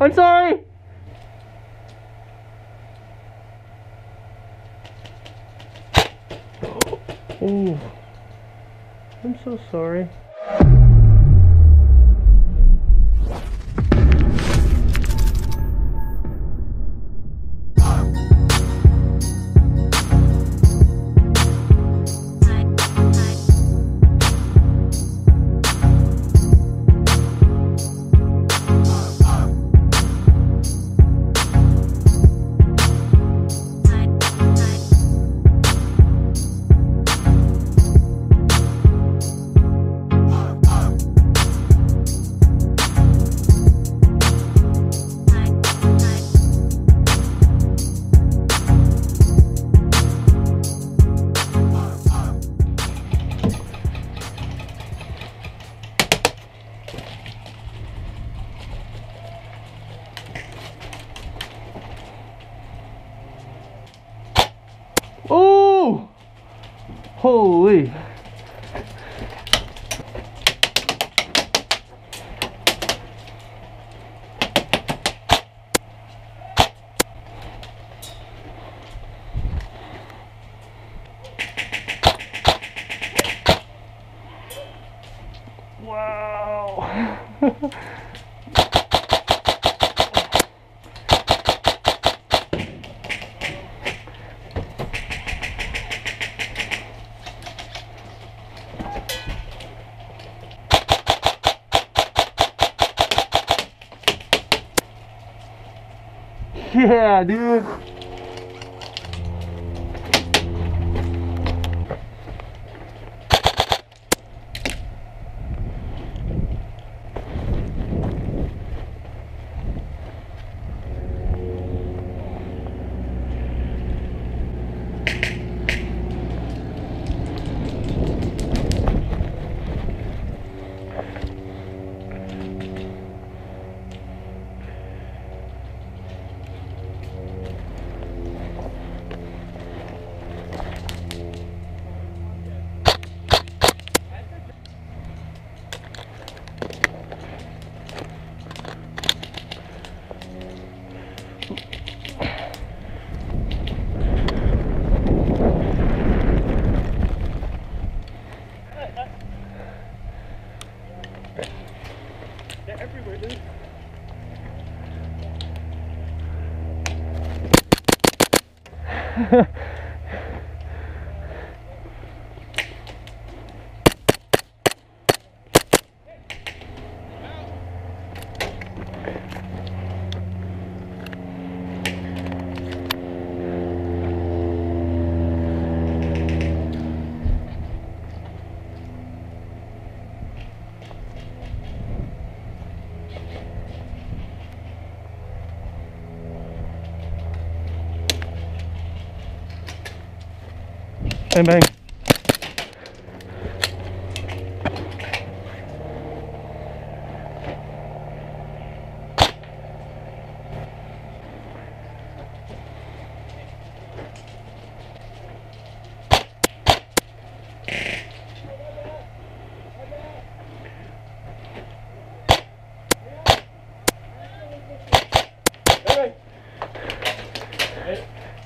I'm sorry. Oh, I'm so sorry. Holy. Wow. dude. Everywhere, dude. Bang bang.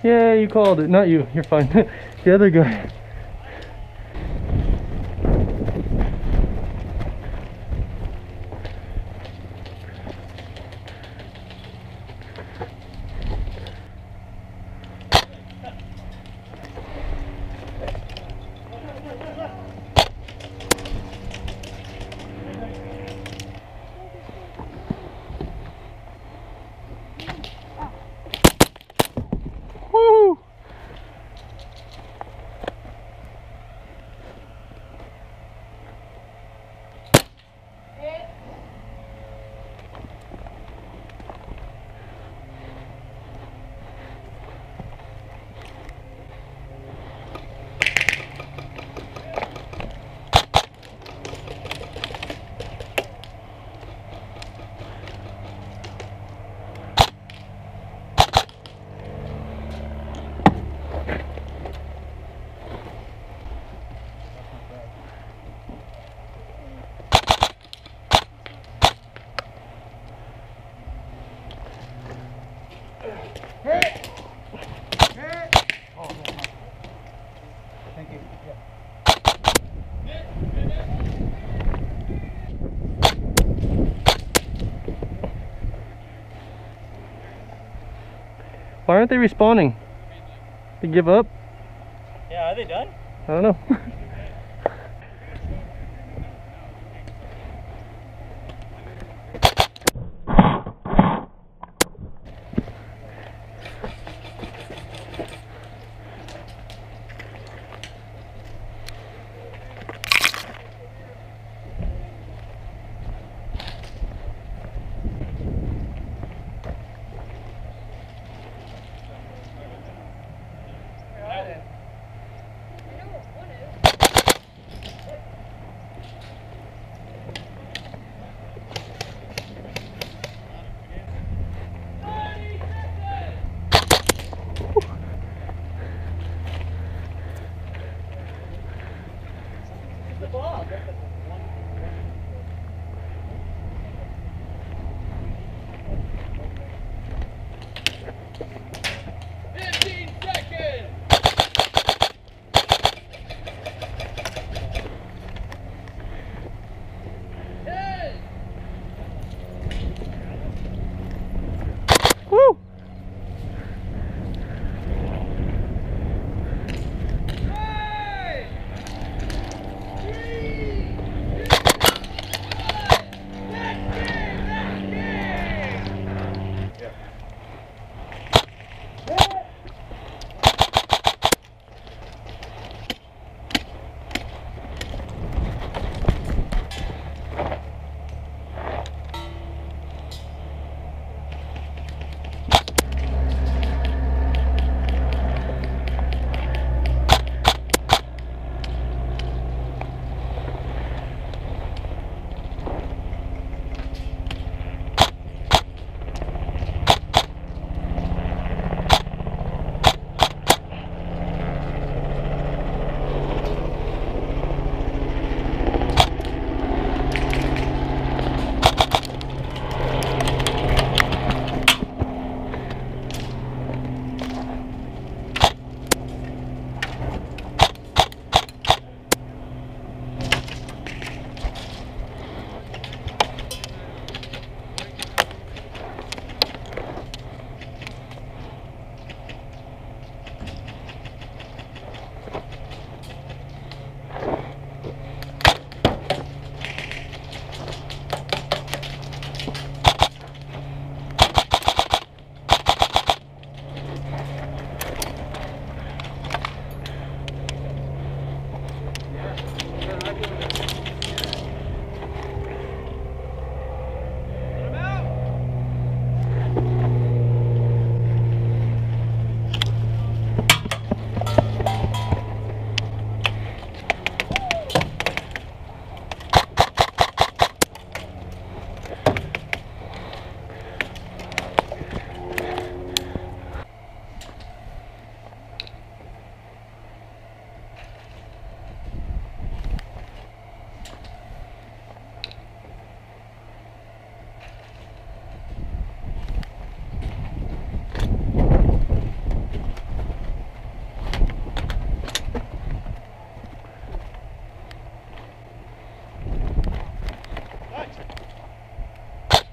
Yeah, you called it. Not you. You're fine. the other guy. Hey! Hey! Oh, yeah. Thank you. Why aren't they responding? They give up? Yeah, are they done? I don't know.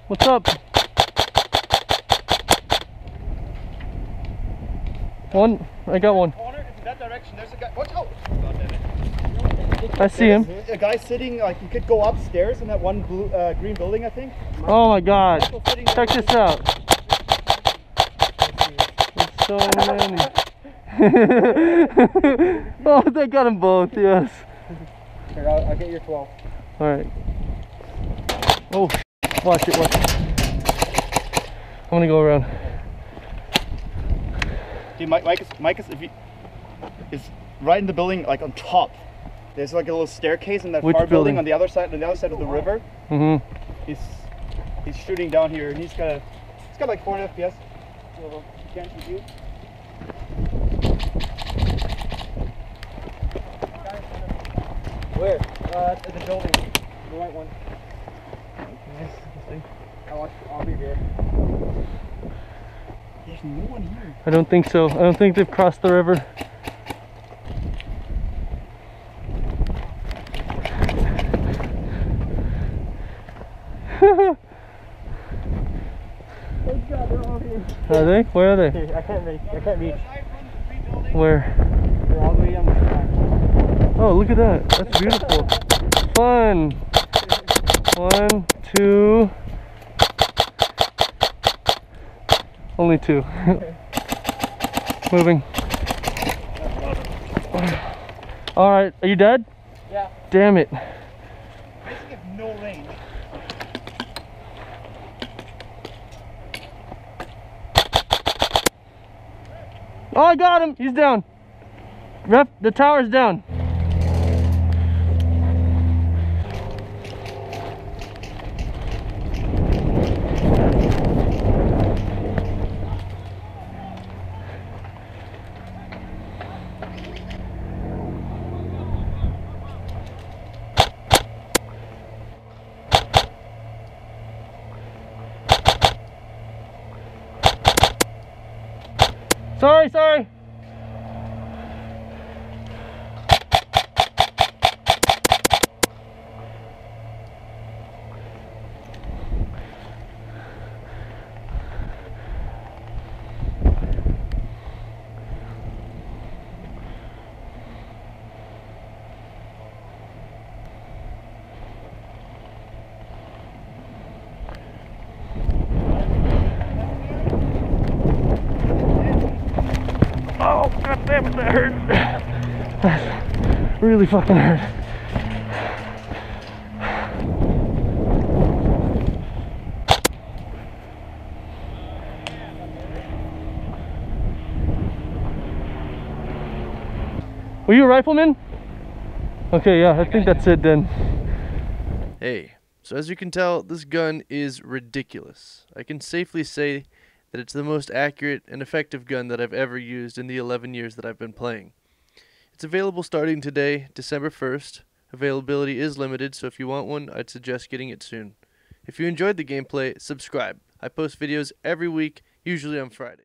What's up? One, I got one. That direction. There's a guy. Watch out! I see him. A guy sitting like you could go upstairs in that one blue, uh, green building, I think. Oh my god. Check this out. There's so many. oh, they got them both, yes. Here, I'll, I'll get your 12. Alright. Oh, watch it, watch it. I'm gonna go around. Dude, Mike, Mike, is, Mike is, if you, is right in the building, like on top. There's like a little staircase in that Which far building? building? on the other side, on the other side of the river. Mm-hmm. He's he's shooting down here, and he's got a, he's got like 400 FPS. So can't shoot you. Where? Uh, at the building, the white one. I I'll, be there. There's no one here. I don't think so. I don't think they've crossed the river. are they? Where are they? I can't reach. I can't reach. Where? Oh, look at that. That's beautiful. Fun. One two. Only two. Moving. All right. Are you dead? Yeah. Damn it. Basically have no range. Oh, I got him. He's down. Ref, the tower's down. Sorry, sorry. Oh, god damn it, that hurt. That really fucking hurt. Were you a rifleman? Okay, yeah, I think that's it then. Hey, so as you can tell, this gun is ridiculous. I can safely say that it's the most accurate and effective gun that I've ever used in the 11 years that I've been playing. It's available starting today, December 1st. Availability is limited, so if you want one, I'd suggest getting it soon. If you enjoyed the gameplay, subscribe. I post videos every week, usually on Friday.